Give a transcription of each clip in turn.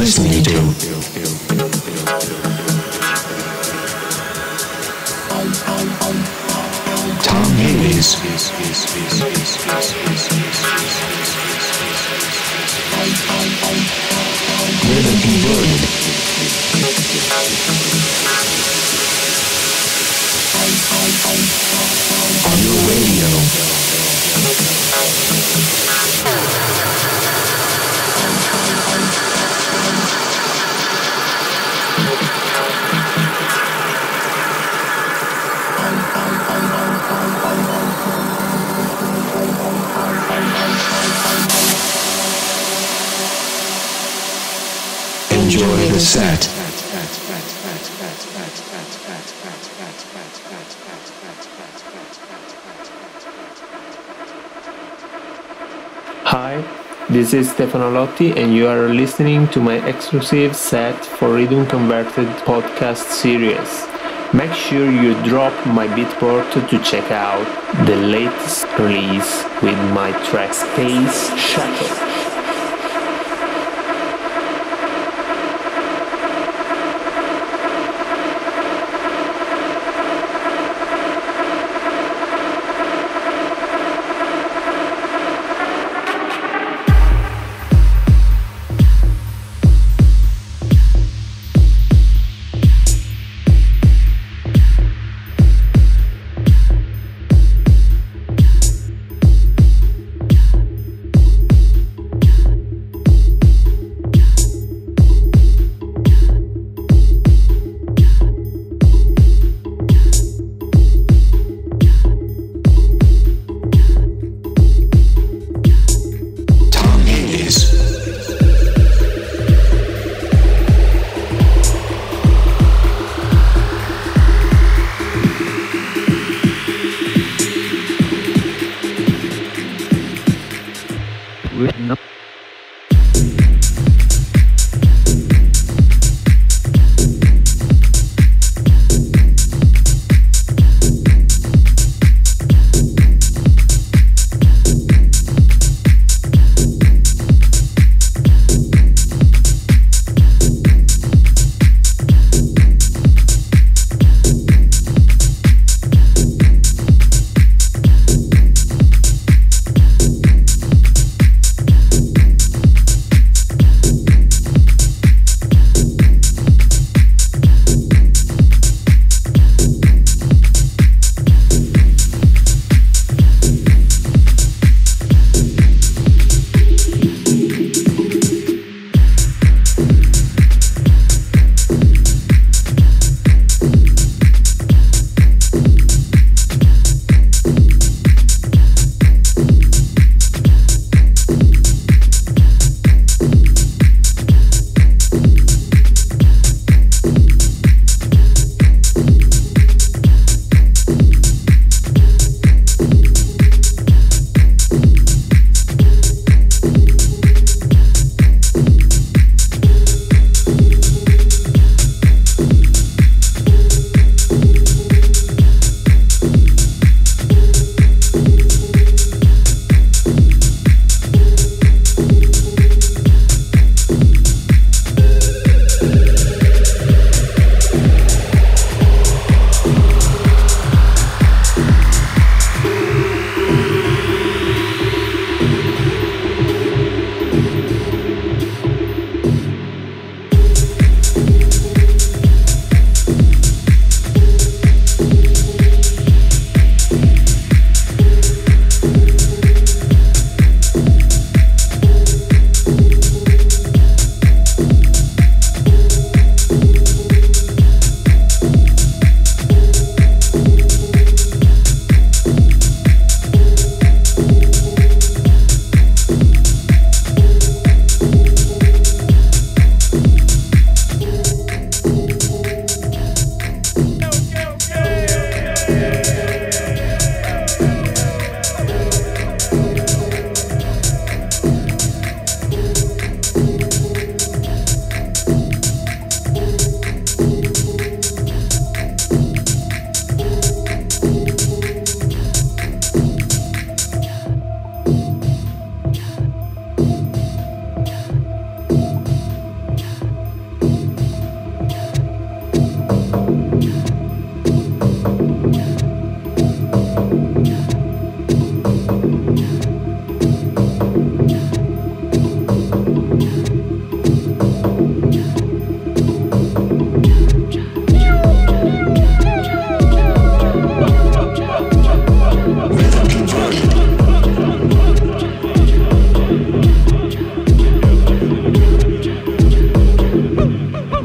listening to Tom Hades. On your radio. Set. Hi, this is Stefano Lotti, and you are listening to my exclusive set for Rhythm Converted podcast series. Make sure you drop my Beatport to check out the latest release with my track Space Shuttle.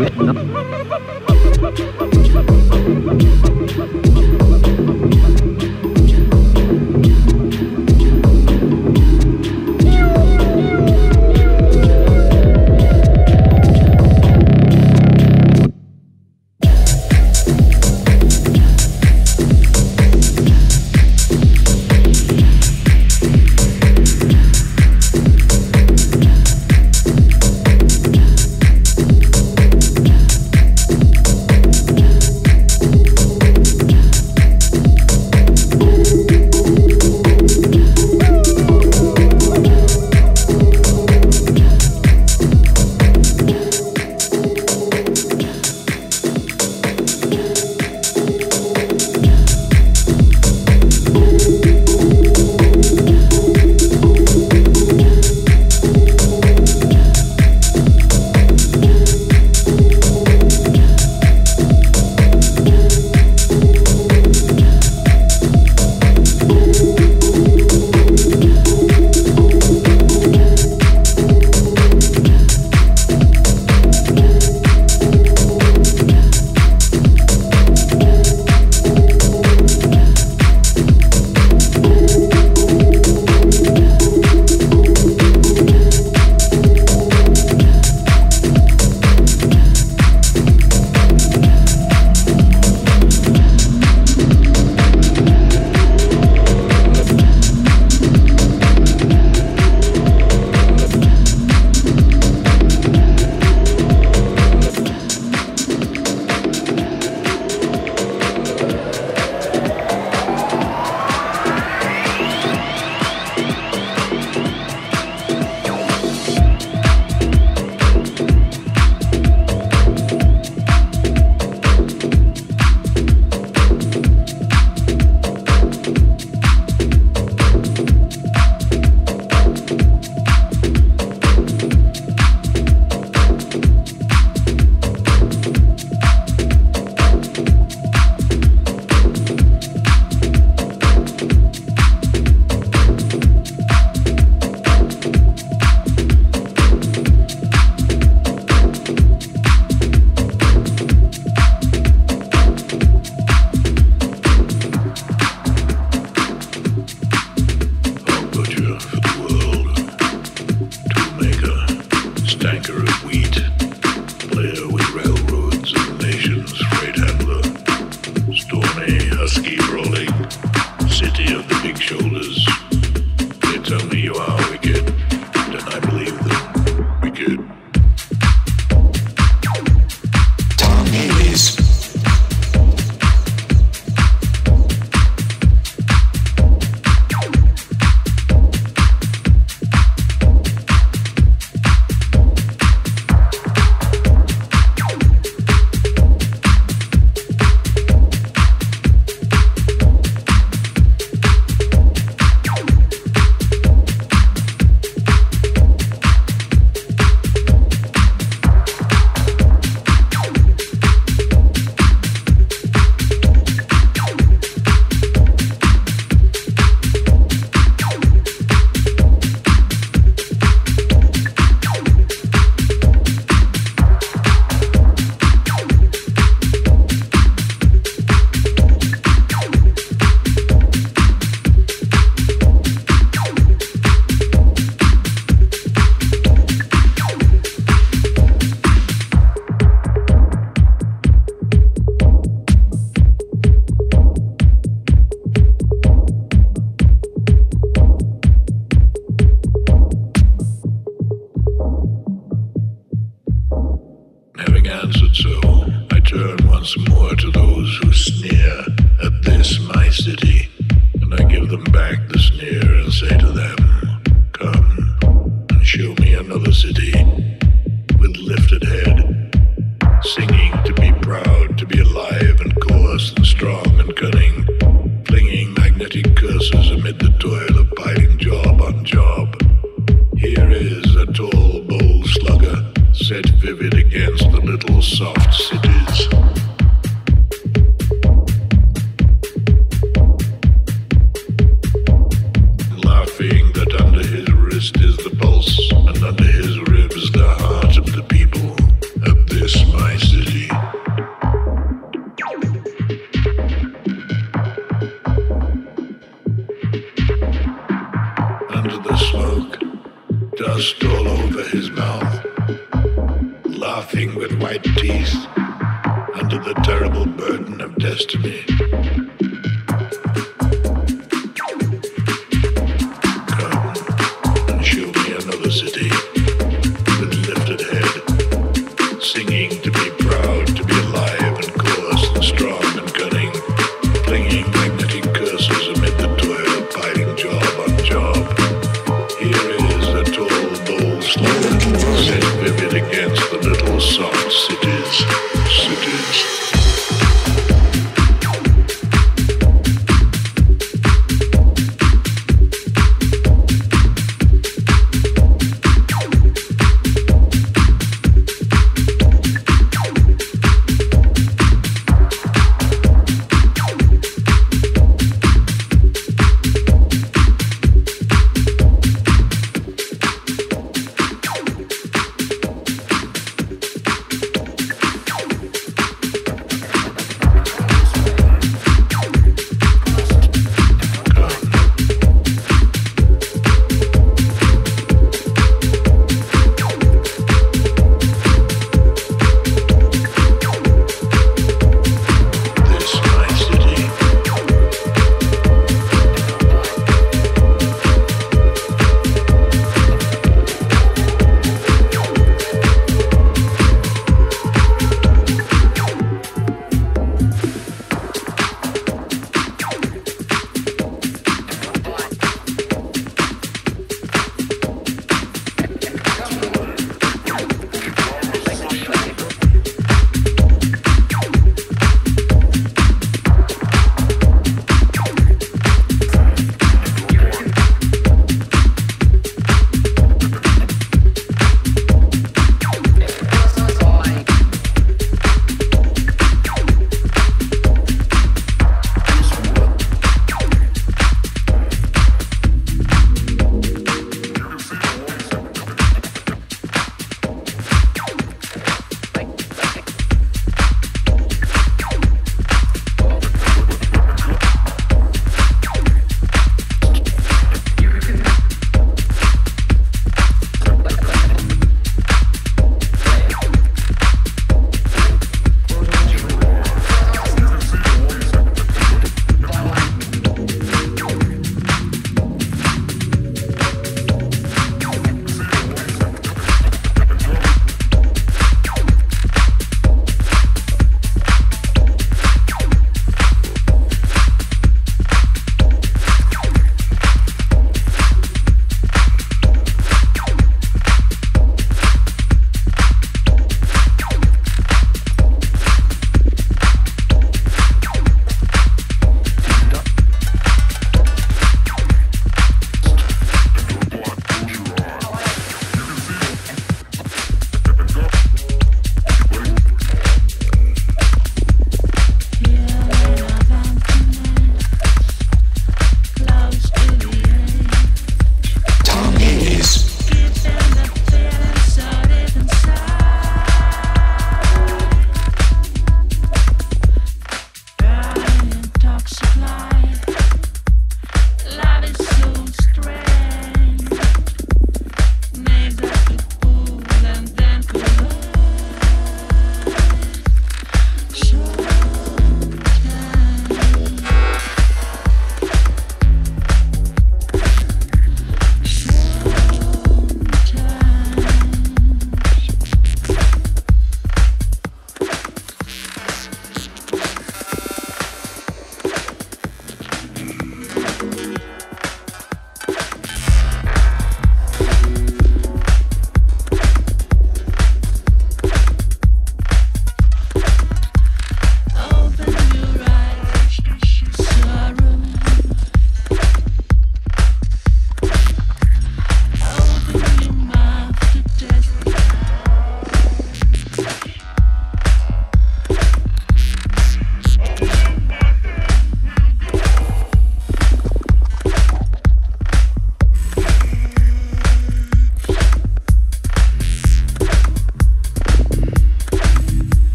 quyết lắm